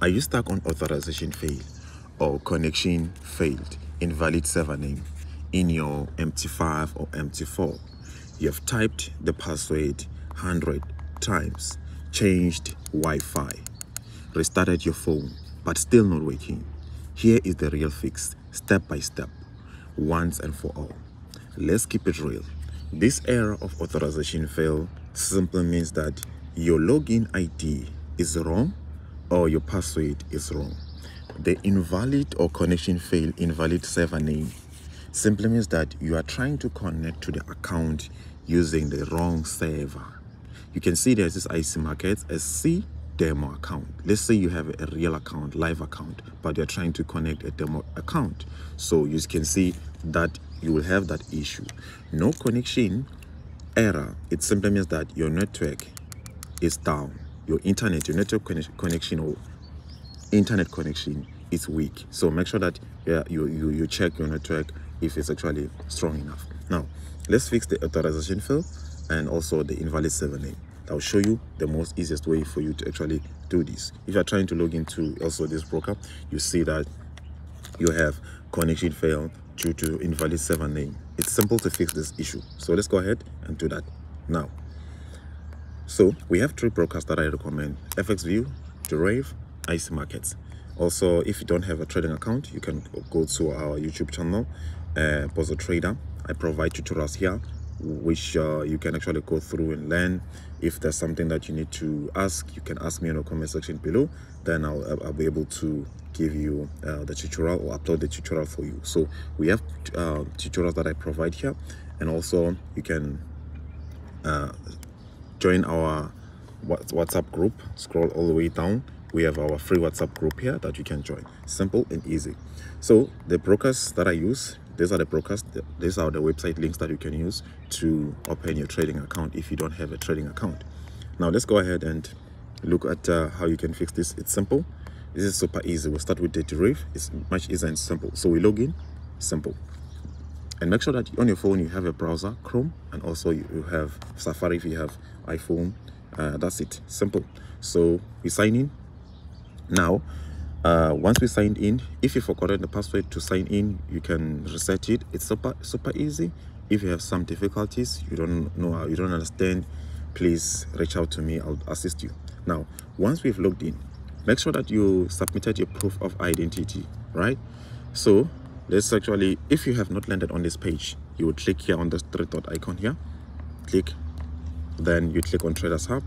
Are you stuck on authorization failed or connection failed, invalid server name in your MT5 or MT4? You have typed the password 100 times, changed Wi-Fi, restarted your phone, but still not working. Here is the real fix, step by step, once and for all. Let's keep it real. This error of authorization fail simply means that your login ID is wrong or your password is wrong. The invalid or connection fail invalid server name simply means that you are trying to connect to the account using the wrong server. You can see there's this IC Markets a C demo account. Let's say you have a real account, live account, but you're trying to connect a demo account. So you can see that you will have that issue. No connection error. It simply means that your network is down. Your internet, your network connection or internet connection is weak. So make sure that yeah, you, you, you check your network if it's actually strong enough. Now, let's fix the authorization field and also the invalid server name. I'll show you the most easiest way for you to actually do this. If you're trying to log into also this broker, you see that you have connection failed due to invalid server name. It's simple to fix this issue. So let's go ahead and do that now. So we have three brokers that I recommend, FXView, Deriv, IC Markets. Also, if you don't have a trading account, you can go to our YouTube channel, uh, Bozza Trader. I provide tutorials here which uh, you can actually go through and learn. If there's something that you need to ask you can ask me in the comment section below. Then I'll, I'll be able to give you uh, the tutorial or upload the tutorial for you. So we have uh, tutorials that I provide here. And also you can uh, join our WhatsApp group. Scroll all the way down. We have our free WhatsApp group here that you can join. Simple and easy. So the brokers that I use these are the brokers these are the website links that you can use to open your trading account if you don't have a trading account. Now let's go ahead and look at uh, how you can fix this. It's simple. This is super easy. We'll start with the Deriv it's much easier and simple. So we log in. Simple and make sure that on your phone you have a browser chrome and also you have safari if you have iphone. Uh, that's it. Simple. So we sign in. Now uh, once we signed in if you forgotten the password to sign in you can reset it. It's super super easy. If you have some difficulties you don't know how you don't understand please reach out to me. I'll assist you. Now once we've logged in make sure that you submitted your proof of identity right? So let's actually if you have not landed on this page you would click here on the three dot icon here. Click then you click on traders hub.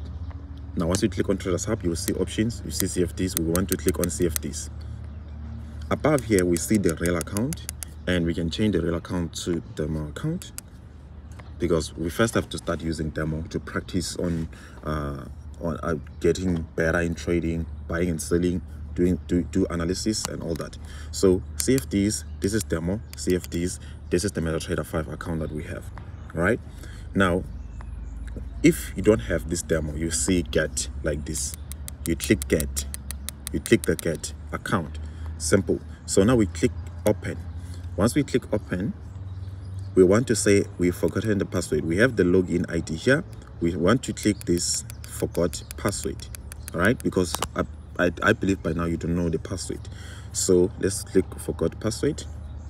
Now once you click on traders hub you will see options. You see cfds we want to click on cfds above here we see the real account and we can change the real account to demo account because we first have to start using demo to practice on uh, on uh, getting better in trading buying and selling doing do, do analysis and all that. So cfds this is demo cfds this is the metatrader 5 account that we have right? Now if you don't have this demo you see get like this. You click get. You click the get account. Simple. So now we click open. Once we click open we want to say we've forgotten the password. We have the login id here. We want to click this forgot password all right? Because uh, I, I, believe by now you don't know the password. So let's click forgot password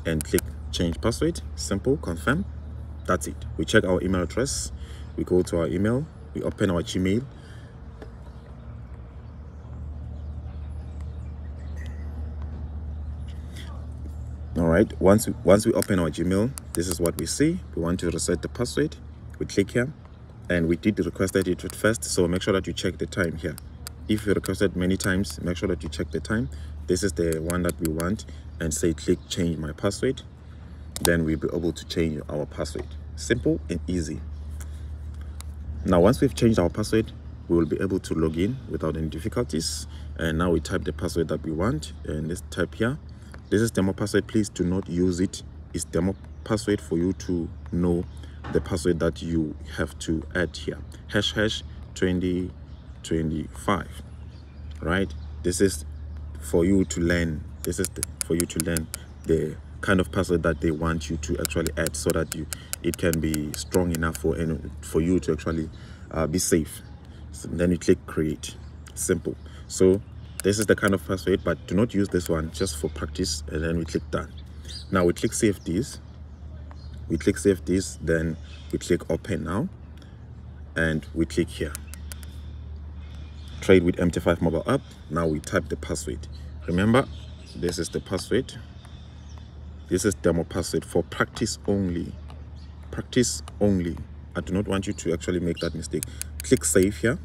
and click change password. Simple confirm. That's it. We check our email address. We go to our email. We open our gmail. All right. Once we, once we open our gmail this is what we see. We want to reset the password. We click here. And we did requested it first. So make sure that you check the time here if you requested many times make sure that you check the time. This is the one that we want and say click change my password. Then we'll be able to change our password. Simple and easy. Now once we've changed our password we will be able to log in without any difficulties. And now we type the password that we want. And let's type here. This is demo password. Please do not use it. It's demo password for you to know the password that you have to add here. Hash hash 2025 right? This is for you to learn this is the, for you to learn the kind of password that they want you to actually add so that you it can be strong enough for for you to actually uh, be safe. So then you click create. Simple. So this is the kind of password but do not use this one just for practice and then we click done. Now we click save this. We click save this then we click open now and we click here trade with mt5 mobile app. Now we type the password. Remember this is the password. This is demo password for practice only. Practice only. I do not want you to actually make that mistake. Click save here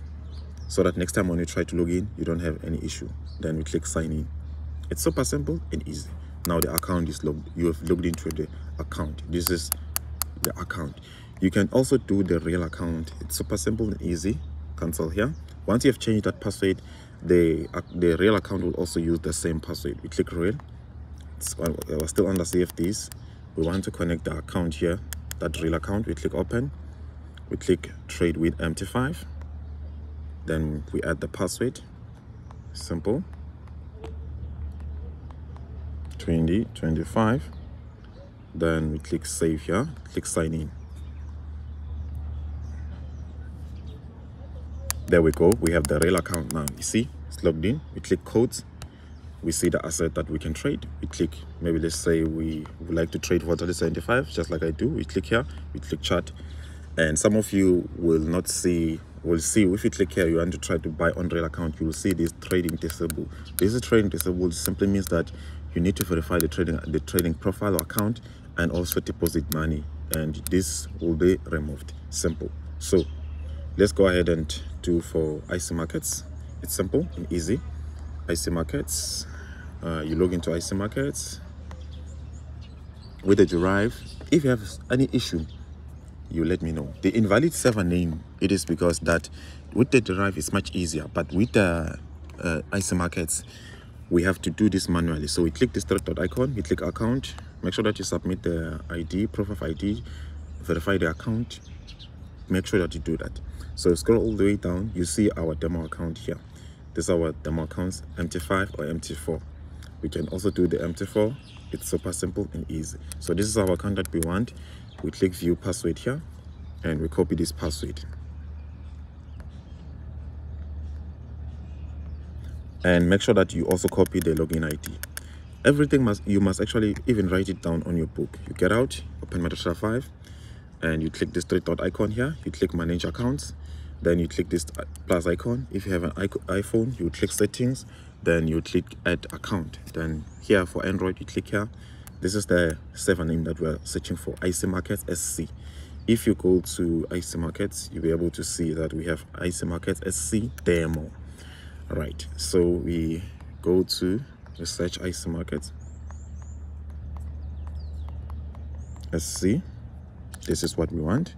so that next time when you try to log in you don't have any issue. Then we click sign in. It's super simple and easy. Now the account is logged. You have logged into the account. This is the account. You can also do the real account. It's super simple and easy cancel here. Once you have changed that password the uh, the real account will also use the same password. We click real. It's, uh, we're still under cfds we want to connect the account here that real account. We click open. We click trade with mt5 then we add the password. Simple. 20 25 then we click save here. Click sign in there we go. We have the real account now. You see? It's logged in. We click codes. We see the asset that we can trade. We click maybe let's say we would like to trade for 75 just like i do. We click here. We click chart and some of you will not see will see. If you click here you want to try to buy on real account you will see this trading disabled this is trading disabled simply means that you need to verify the trading the trading profile account and also deposit money. And this will be removed. Simple. So let's go ahead and do for ic markets. It's simple and easy. Ic markets uh, you log into ic markets. With the Deriv if you have any issue you let me know. The invalid server name it is because that with the Deriv it's much easier but with the uh, ic markets we have to do this manually. So we click this third dot icon we click account. Make sure that you submit the id proof of id verify the account. Make sure that you do that so scroll all the way down you see our demo account here. This is our demo accounts mt5 or mt4 we can also do the mt4 it's super simple and easy. So this is our account that we want. We click view password here and we copy this password. And make sure that you also copy the login id everything must you must actually even write it down on your book. You get out open MetaTrader 5 and you click this three dot icon here. You click manage accounts then you click this plus icon. If you have an iphone you click settings then you click add account. Then here for android you click here. This is the server name that we're searching for ic markets sc if you go to ic markets you'll be able to see that we have ic markets sc demo. Right so we go to the search ic markets sc this is what we want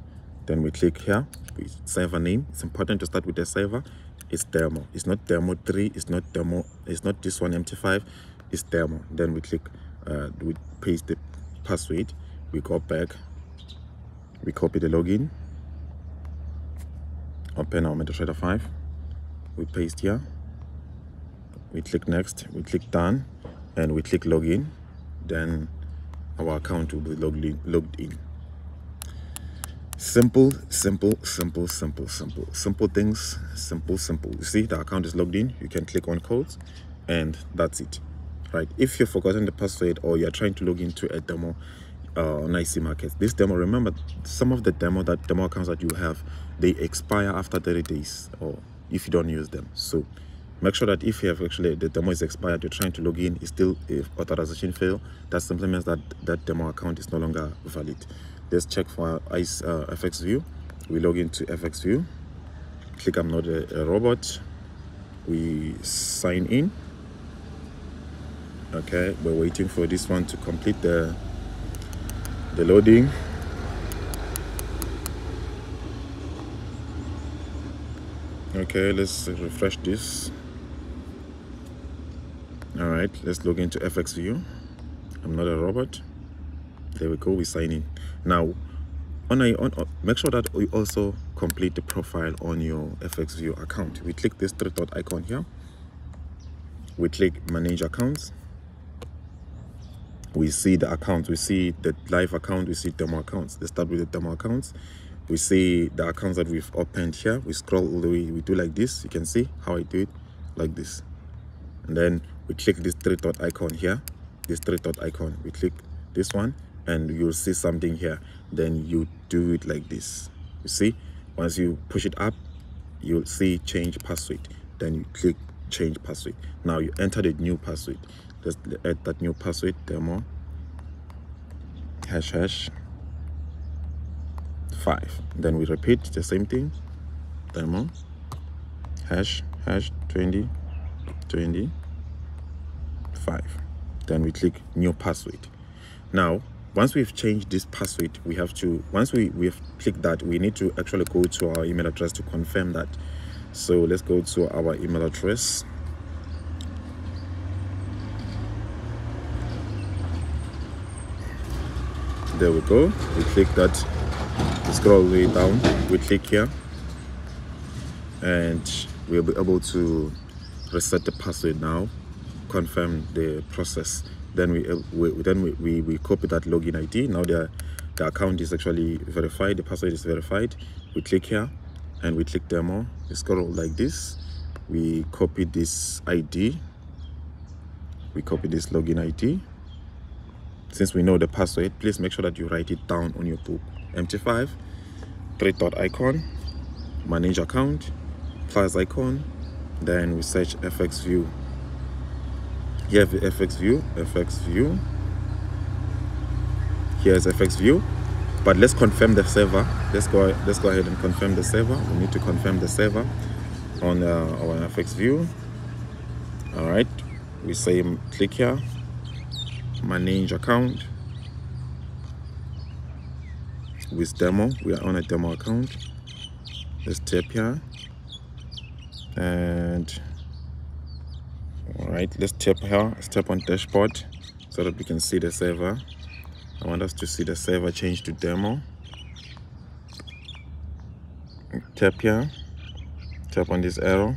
then we click here. With server name. It's important to start with the server. It's demo. It's not demo 3 it's not demo. It's not this one mt5 it's demo. Then we click uh, we paste the password. We go back. We copy the login. Open our MetaTrader 5 we paste here. We click next. We click done. And we click login. Then our account will be logged in, logged in simple simple simple simple simple. Simple things simple simple. You see the account is logged in. You can click on codes and that's it. Right? If you've forgotten the password or you're trying to log into a demo uh, on IC markets this demo remember some of the demo that demo accounts that you have they expire after 30 days or if you don't use them. So make sure that if you have actually the demo is expired you're trying to log in is still if authorization fail that simply means that that demo account is no longer valid let's check for ice uh, fx view. We log into fx view. Click i'm not a, a robot. We sign in. Okay we're waiting for this one to complete the the loading. Okay let's refresh this. All right let's log into fx view. I'm not a robot there we go we sign in now on a on, make sure that we also complete the profile on your FXView account. We click this three dot icon here. We click manage accounts. We see the account. We see the live account. We see demo accounts let's start with the demo accounts. We see the accounts that we've opened here. We scroll all the way. We do like this. You can see how i do it like this. And then we click this three dot icon here. This three dot icon. We click this one and you'll see something here then you do it like this. You see? Once you push it up you'll see change password. Then you click change password. Now you enter the new password. Let's add that new password demo hash hash. 5 then we repeat the same thing. Demo hash hash 20 20 5 then we click new password. Now once we've changed this password we have to once we we've clicked that we need to actually go to our email address to confirm that. So let's go to our email address. There we go. We click that. Scroll way down. We click here. And we'll be able to reset the password now. Confirm the process then we, uh, we then we, we, we, copy that login id now the, the account is actually verified the password is verified. We click here and we click demo. We scroll like this. We copy this id we copy this login id since we know the password please make sure that you write it down on your book. Mt5 three dot icon manage account plus icon. Then we search fx view here have fx view fx view. Here's fx view. But let's confirm the server. Let's go let's go ahead and confirm the server. We need to confirm the server on uh, our fx view. All right. We say click here. Manage account. With demo. We are on a demo account. Let's tap here. And all right let's tap here Tap on dashboard so that we can see the server. I want us to see the server change to demo. Tap here. Tap on this arrow.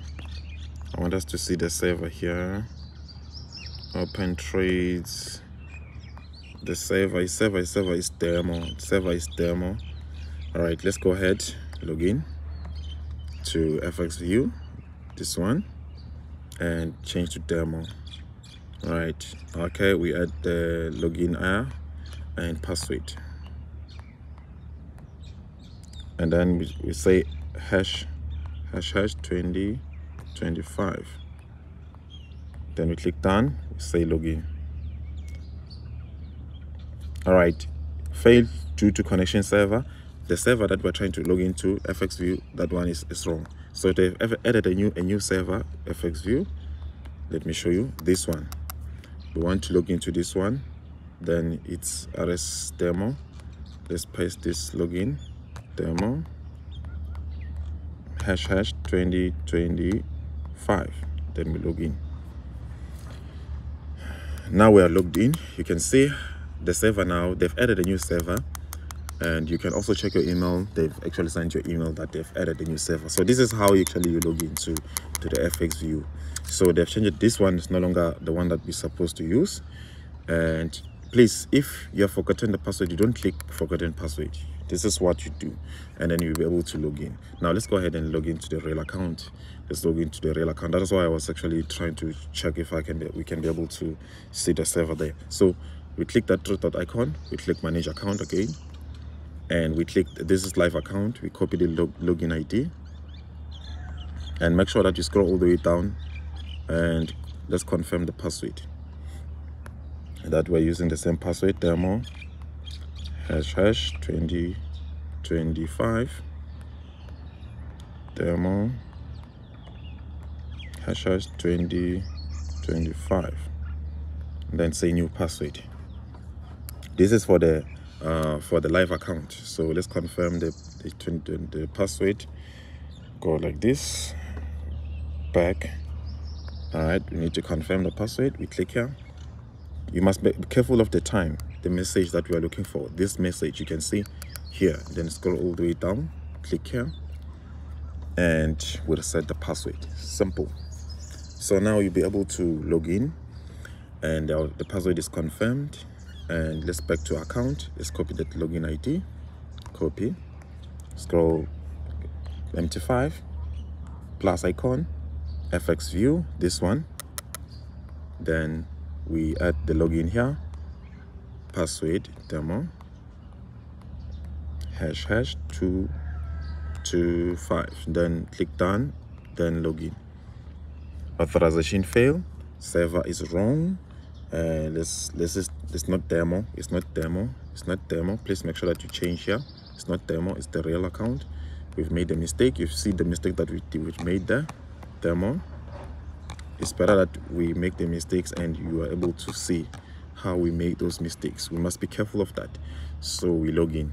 I want us to see the server here. Open trades. The server is server server is demo. Server is demo. All right let's go ahead log in to fx view this one and change to demo. Right okay we add the login air and password. And then we, we say hash hash hash 20 25 then we click done we say login. All right failed due to connection server. The server that we're trying to log into fxview that one is, is wrong so they've ever added a new a new server fxview let me show you this one. We want to log into this one. Then it's rs demo. Let's paste this login demo. Hash hash 2025 then we log in. Now we are logged in. You can see the server now. They've added a new server and you can also check your email. They've actually sent your email that they've added a new server. So this is how you actually you log into to the fx view. So they've changed this one is no longer the one that we're supposed to use. And please if you have forgotten the password you don't click forgotten password. This is what you do. And then you'll be able to log in. Now let's go ahead and log into the real account. Let's log into the real account. That's why i was actually trying to check if i can be we can be able to see the server there. So we click that three dot icon. We click manage account again and we click this is live account. We copy the log login id and make sure that you scroll all the way down and let's confirm the password. That we're using the same password demo hash hash 2025 demo hash hash 2025 then say new password. This is for the uh, for the live account. So let's confirm the, the, the password. Go like this. Back. All right we need to confirm the password. We click here. You must be careful of the time the message that we are looking for. This message you can see here. Then scroll all the way down click here and we'll set the password. Simple. So now you'll be able to log in and the password is confirmed and let's back to account. Let's copy that login id copy. Scroll mt5 plus icon. Fx view. This one. Then we add the login here. Password demo. Hash hash two two five. Then click done. Then login. Authorization fail. Server is wrong. Uh let's this is it's not demo it's not demo it's not demo. Please make sure that you change here. It's not demo it's the real account. We've made a mistake. You see the mistake that we, we made there. Demo. It's better that we make the mistakes and you are able to see how we make those mistakes. We must be careful of that. So we log in.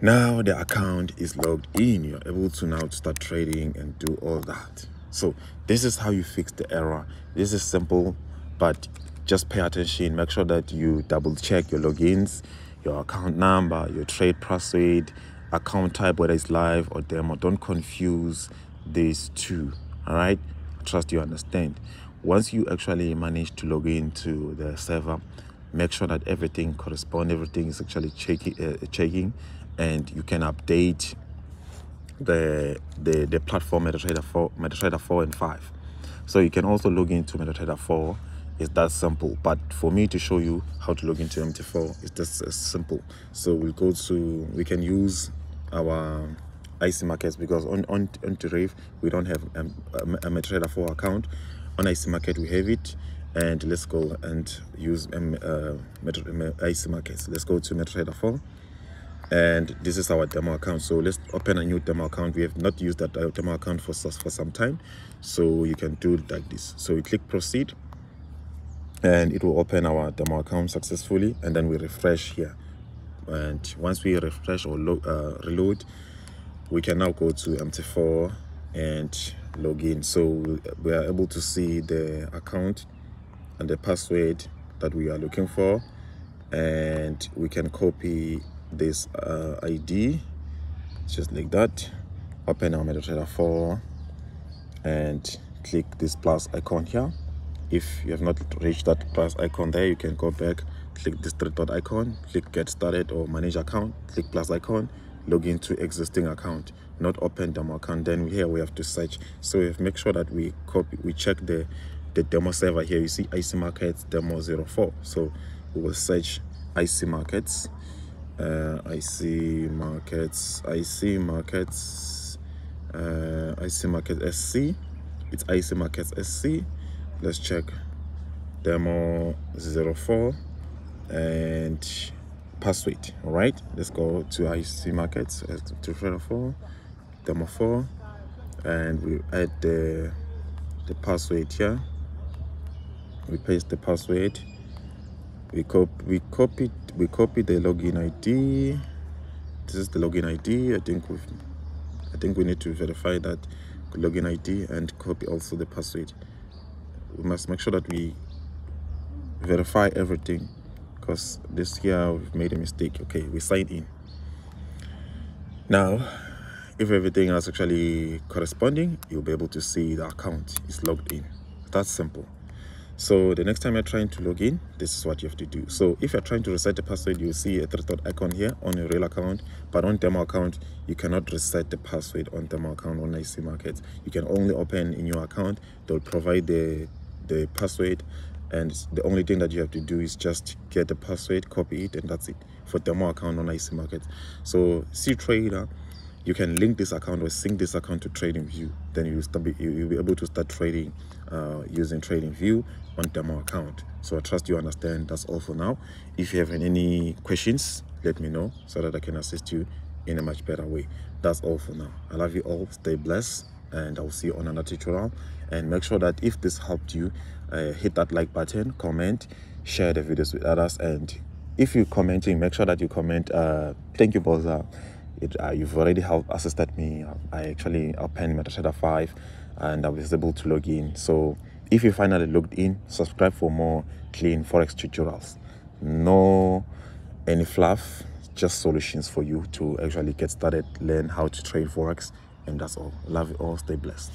Now the account is logged in. You're able to now start trading and do all that. So this is how you fix the error. This is simple but just pay attention make sure that you double check your logins your account number your trade password account type whether it's live or demo. Don't confuse these two all right? Trust you understand. Once you actually manage to log into the server make sure that everything corresponds everything is actually checking uh, checking and you can update the the the platform metatrader 4 metatrader 4 and 5 so you can also log into metatrader 4 it's that simple but for me to show you how to log into mt4 it's just as simple so we'll go to we can use our IC markets because on on on Deriv we don't have um, a, a MetaTrader 4 account. On IC market we have it, and let's go and use um, uh, IC markets. Let's go to MetaTrader 4, and this is our demo account. So let's open a new demo account. We have not used that uh, demo account for for some time, so you can do it like this. So we click proceed, and it will open our demo account successfully, and then we refresh here. And once we refresh or uh, reload, we can now go to mt4 and log in. So we are able to see the account and the password that we are looking for and we can copy this uh, id just like that. Open our MetaTrader 4 and click this plus icon here if you have not reached that plus icon there you can go back click this three dot icon click get started or manage account click plus icon log into existing account not open demo account. Then here we have to search. So we have make sure that we copy we check the the demo server here. You see ic markets demo 04 so we will search ic markets uh, ic markets ic markets uh, ic market sc it's ic markets sc let's check. Demo 04 and password all right? Let's go to IC markets uh, to Trader 4 demo 4 and we add the the password here. We paste the password. We copy we copy we copy the login id this is the login id i think we i think we need to verify that login id and copy also the password we must make sure that we verify everything because this year we've made a mistake. Okay we signed in. Now if everything is actually corresponding you'll be able to see the account is logged in. That's simple. So the next time you're trying to log in this is what you have to do. So if you're trying to reset the password you'll see a three dot icon here on your real account but on demo account you cannot reset the password on demo account on IC markets. You can only open in your account. They'll provide the the password and the only thing that you have to do is just get the password copy it and that's it. For demo account on IC market so see trader you can link this account or sync this account to TradingView. Then you will be you'll be able to start trading uh, using TradingView on demo account. So i trust you understand that's all for now. If you have any questions let me know so that i can assist you in a much better way. That's all for now. I love you all. Stay blessed and i'll see you on another tutorial. And make sure that if this helped you uh, hit that like button comment share the videos with others. And if you're commenting make sure that you comment uh, thank you Bozza. It, uh, you've already helped assisted me. I actually opened MetaTrader 5 and i was able to log in. So if you finally logged in subscribe for more clean forex tutorials. No any fluff just solutions for you to actually get started learn how to trade forex and that's all. Love you all. Stay blessed